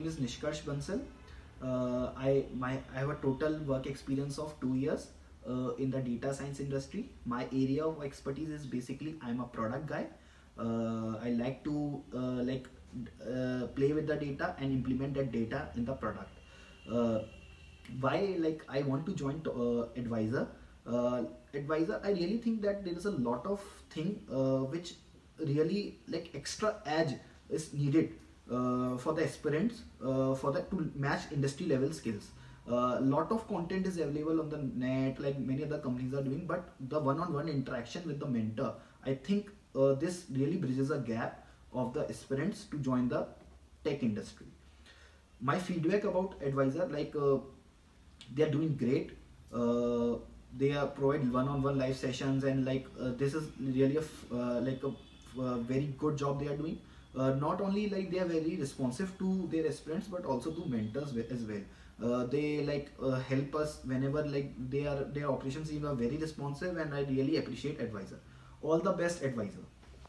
name is Nishkarsh Bansal. Uh, I my I have a total work experience of two years uh, in the data science industry. My area of expertise is basically I'm a product guy. Uh, I like to uh, like uh, play with the data and implement that data in the product. Uh, why like I want to join Edwisor? Edwisor, I really think that there is a lot of thing which really like extra edge is needed uh, for the aspirants uh, for that to match industry level skills. A uh, lot of content is available on the net like many other companies are doing but the one-on-one interaction with the mentor i think uh, this really bridges a gap of the aspirants to join the tech industry. My feedback about Edwisor like uh, they are doing great. Uh, they are provide one-on-one live sessions and like this is really a like a very good job they are doing not only like they are very responsive to their aspirants but also to mentors as well. Uh, they like uh, help us whenever like they are their operations team are very responsive and i really appreciate Edwisor. All the best Edwisor